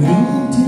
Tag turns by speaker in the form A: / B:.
A: But